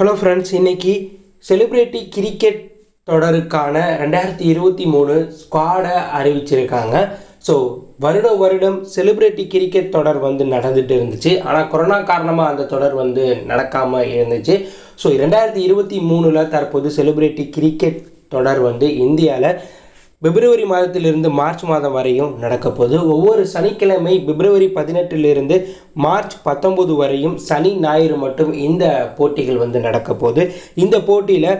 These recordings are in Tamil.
ஹலோ ஃப்ரெண்ட்ஸ் இன்னைக்கு செலிப்ரிட்டி கிரிக்கெட் தொடருக்கான ரெண்டாயிரத்தி இருபத்தி மூணு ஸ்குவாடை அறிவிச்சிருக்காங்க. ஸோ வருட வருடம் செலிப்ரிட்டி கிரிக்கெட் தொடர் வந்து நடந்துட்டு இருந்துச்சு. ஆனால் கொரோனா காரணமாக அந்த தொடர் வந்து நடக்காமல் இருந்துச்சு. ஸோ ரெண்டாயிரத்தி இருபத்தி மூணில் தற்போது செலிப்ரிட்டி கிரிக்கெட் தொடர் வந்து இந்தியாவில் பிப்ரவரி மாதத்திலிருந்து மார்ச் மாதம் வரையும் நடக்கப்போகுது ஒவ்வொரு சனிக்கிழமை பிப்ரவரி பதினெட்டிலிருந்து மார்ச் பத்தொம்போது வரையும் சனி ஞாயிறு மட்டும் இந்த போட்டிகள் வந்து நடக்கப்போகுது இந்த போட்டியில்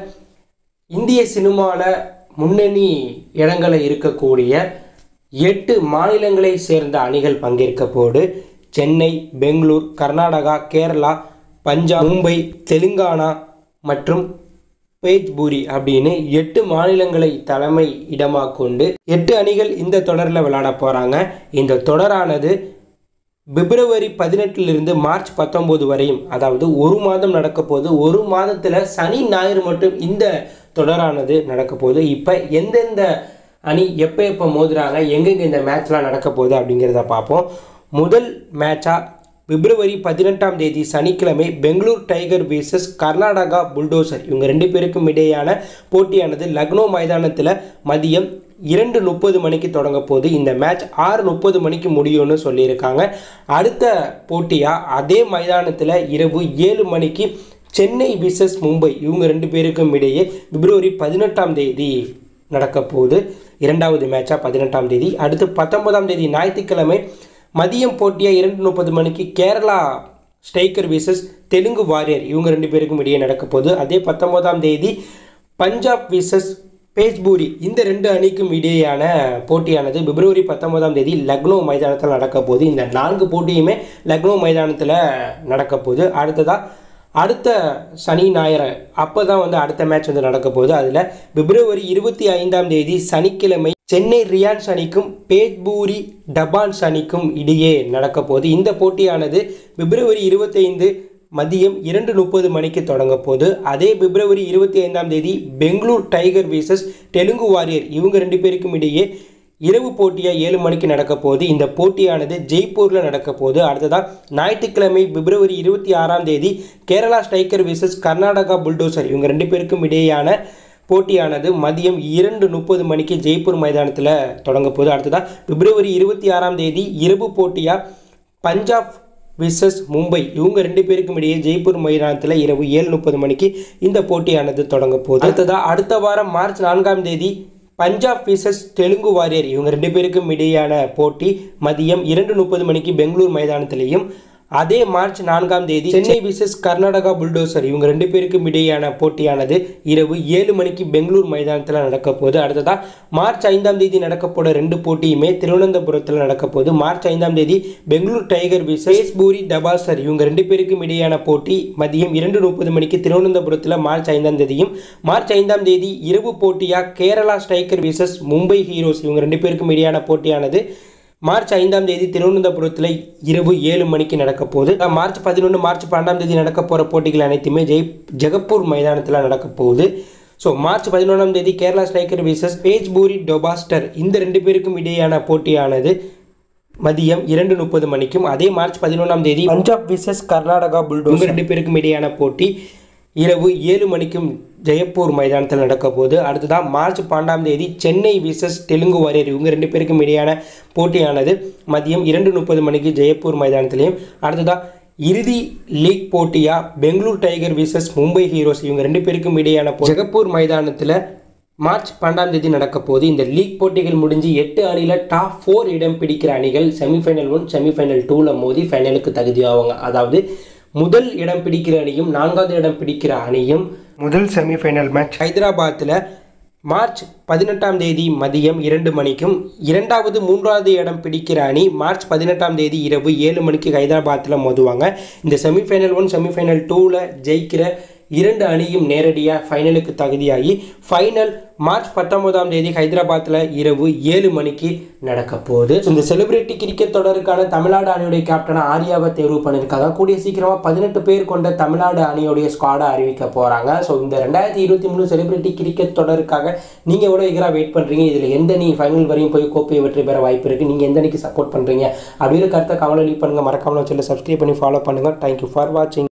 இந்திய சினிமாவில் முன்னணி இடங்களில் இருக்கக்கூடிய எட்டு மாநிலங்களை சேர்ந்த அணிகள் பங்கேற்க போடு சென்னை பெங்களூர் கர்நாடகா கேரளா பஞ்சாப் மும்பை தெலுங்கானா மற்றும் பேஜ்பூரி அப்படின்னு எட்டு மாநிலங்களை தலைமை இடமாக கொண்டு எட்டு அணிகள் இந்த தொடரில் விளையாட போகிறாங்க இந்த தொடரானது பிப்ரவரி பதினெட்டிலிருந்து மார்ச் பத்தொம்போது வரையும் அதாவது ஒரு மாதம் நடக்க போது ஒரு மாதத்தில் சனி ஞாயிறு மட்டும் இந்த தொடரானது நடக்க போகுது. இப்போ எந்தெந்த அணி எப்போ எப்போ மோதுறாங்க எங்கெங்கே இந்த மேட்ச்லாம் நடக்க போகுது அப்படிங்கிறத பார்ப்போம். முதல் மேட்சாக பிப்ரவரி பதினெட்டாம் தேதி சனிக்கிழமை Bengaluru tiger versus Karnataka bulldozer. இவங்க ரெண்டு பேருக்கும் இடையேயான போட்டியானது லக்னோ மைதானத்தில் மதியம் இரண்டு முப்பது மணிக்கு தொடங்க போது இந்த மேட்ச் ஆறு முப்பது மணிக்கு முடியும்னு சொல்லியிருக்காங்க. அடுத்த போட்டியாக அதே மைதானத்தில் இரவு ஏழு மணிக்கு சென்னை விசஸ் மும்பை. இவங்க ரெண்டு பேருக்கும் இடையே பிப்ரவரி பதினெட்டாம் தேதி நடக்க போகுது. இரண்டாவது மேட்சாக பதினெட்டாம் தேதி. அடுத்து பத்தொன்பதாம் தேதி ஞாயிற்றுக்கிழமை மதியம் போட்டியாக இரண்டு முப்பது மணிக்கு Kerala striker versus Telugu warrior. இவங்க ரெண்டு பேருக்கும் இடையே நடக்க போகுது. அதே பத்தொன்பதாம் தேதி பஞ்சாப் விசஸ் பேஜ்பூரி. இந்த ரெண்டு அணிக்கும் இடையேயான போட்டியானது பிப்ரவரி பத்தொன்பதாம் தேதி லக்னோ மைதானத்தில் நடக்க போகுது. இந்த நான்கு போட்டியுமே லக்னோ மைதானத்தில் நடக்க போகுது. அடுத்ததாக அடுத்த சனி ஞாயிறு. அப்போ தான் வந்து அடுத்த மேட்ச் வந்து நடக்க போகுது. அதில் பிப்ரவரி இருபத்தி ஐந்தாம் தேதி சனிக்கிழமை சென்னை ரியான்ஸ் அணிக்கும் பேஜ்பூரி டபான்ஸ் அணிக்கும் இடையே நடக்கப்போகுது இந்த போட்டியானது பிப்ரவரி இருபத்தைந்து மதியம் இரண்டு முப்பது மணிக்கு தொடங்க போது அதே பிப்ரவரி இருபத்தி ஐந்தாம் தேதி Bengaluru tiger versus Telugu warrior இவங்க ரெண்டு பேருக்கும் இடையே இரவு போட்டியாக ஏழு மணிக்கு நடக்க போகுது இந்த போட்டியானது ஜெய்ப்பூரில் நடக்க போகுது அடுத்ததாக ஞாயிற்றுக்கிழமை பிப்ரவரி இருபத்தி ஆறாம் தேதி Kerala striker versus Karnataka bulldozer இவங்க ரெண்டு பேருக்கும் இடையேயான போட்டியானது மதியம் இரண்டு முப்பது மணிக்கு ஜெய்ப்பூர் மைதானத்தில் தொடங்க போகுது. அடுத்ததாக பிப்ரவரி இருபத்தி ஆறாம் தேதி இரவு போட்டியாக பஞ்சாப் விசஸ் மும்பை. இவங்க ரெண்டு பேருக்கும் இடையே ஜெய்ப்பூர் மைதானத்தில் இரவு ஏழு முப்பது மணிக்கு இந்த போட்டியானது தொடங்க போகுது. அடுத்ததாக அடுத்த வாரம் மார்ச் நான்காம் தேதி பஞ்சாப் விசஸ் தெலுங்கு வாரியர். இவங்க ரெண்டு பேருக்கும் இடையான போட்டி மதியம் இரண்டு முப்பது மணிக்கு பெங்களூர் மைதானத்திலையும் அதே மார்ச் நான்காம் தேதி சென்னை விசஸ் கர்நாடகா புல்டோசர் இவங்க ரெண்டு பேருக்கும் இடையான போட்டியானது இரவு ஏழு மணிக்கு பெங்களூர் மைதானத்தில் நடக்க போகுது. அடுத்ததாக மார்ச் ஐந்தாம் தேதி நடக்க ரெண்டு போட்டியுமே திருவனந்தபுரத்தில் நடக்க போகுது. மார்ச் ஐந்தாம் தேதி பெங்களூர் டைகர் விசஸ் பூரி டபாசர் இவங்க ரெண்டு பேருக்கும் இடையான போட்டி மதியம் இரண்டு முப்பது மணிக்கு திருவனந்தபுரத்தில் மார்ச் ஐந்தாம் தேதியும் மார்ச் ஐந்தாம் தேதி இரவு போட்டியாக Kerala striker versus Mumbai heroes இவங்க ரெண்டு பேருக்கும் இடையான போட்டியானது மார்ச் ஐந்தாம் தேதி திருவனந்தபுரத்தில் இரவு ஏழு மணிக்கு நடக்க போகுது. மார்ச் பதினொன்று மார்ச் பன்னெண்டாம் தேதி நடக்க போகிற போட்டிகள் அனைத்துமே ஜெய் ஜெகப்பூர் மைதானத்தில் நடக்க போகுது. ஸோ மார்ச் பதினொன்றாம் தேதி கேரளா ஸ்ட்ரைக்கர் விசஸ் பேஜ்பூரி டொபாஸ்டர். இந்த ரெண்டு பேருக்கும் இடையேயான போட்டியானது மதியம் இரண்டு முப்பது மணிக்கும். அதே மார்ச் பதினொன்றாம் தேதி பஞ்சாப் விசஸ் கர்நாடகா புல்டோஸ் ரெண்டு பேருக்கும் இடையேயான போட்டி. இரவு ஏழு மணிக்கும் ஜெயப்பூர் மைதானத்தில் நடக்க போகுது அடுத்ததாக மார்ச் பன்னெண்டாம் தேதி சென்னை விசஸ் தெலுங்கு வாரியர். இவங்க ரெண்டு பேருக்கும் இடையான போட்டியானது மதியம் இரண்டு முப்பது மணிக்கு ஜெயப்பூர் மைதானத்திலையும். அடுத்ததாக இறுதி லீக் போட்டியாக Bengaluru tiger versus Mumbai heroes. இவங்க ரெண்டு பேருக்கும் இடையான ஜெகப்பூர் மைதானத்தில் மார்ச் பன்னெண்டாம் தேதி நடக்க போது இந்த லீக் போட்டிகள் முடிஞ்சு எட்டு அணியில் டாப் ஃபோர் இடம் பிடிக்கிற அணிகள் செமிஃபைனல் ஒன் செமிஃபைனல் டூவில் மோதி ஃபைனலுக்கு தகுதியாவாங்க. அதாவது முதல் இடம் பிடிக்கிற அணியும் நான்காவது இடம் பிடிக்கிற அணியும் முதல் செமிஃபைனல் மேட்ச் ஹைதராபாத்தில் மார்ச் பதினெட்டாம் தேதி மதியம் இரண்டு மணிக்கும் இரண்டாவது மூன்றாவது இடம் பிடிக்கிற அணி மார்ச் பதினெட்டாம் தேதி இரவு ஏழு மணிக்கு ஹைதராபாத்தில் மோதுவாங்க. இந்த செமிஃபைனல் ஒன் செமிஃபைனல் டூவில் ஜெயிக்கிற இரண்டு அணியும் நேரடியாக ஃபைனலுக்கு தகுதியாகி ஃபைனல் மார்ச் பத்தொன்பதாம் தேதி ஹைதராபாத்தில் இரவு ஏழு மணிக்கு நடக்க போகுது. இந்த செலிபிரிட்டி கிரிக்கெட் தொடருக்கான தமிழ்நாடு அணியுடைய கேப்டனை ஆர்யாவை தேர்வு பண்ணியிருக்காங்க. கூடிய சீக்கிரமாக பதினெட்டு பேர் கொண்ட தமிழ்நாடு அணியுடைய ஸ்குவாடை அறிவிக்க போகிறாங்க ஸோ இந்த ரெண்டாயிரத்தி இருபத்தி மூணு செலிபிரிட்டி கிரிக்கெட் தொடருக்காக நீங்கள் எவ்வளோ எகராக வெயிட் பண்ணுறீங்க இதில் எந்த நீ ஃபைனல் வரையும் போய் கோப்பையை வெற்றி பெற வாய்ப்பு இருக்குது நீங்கள் எந்த அணிக்கு சப்போர்ட் பண்ணுறீங்க அப்படின்னு கருத்தை கவலை லீவ் பண்ணுங்கள் மறக்காமல் சொல்லி சப்ஸ்கிரைப் பண்ணி ஃபாலோ பண்ணுங்கள் தேங்க்யூ ஃபார் வாட்சிங்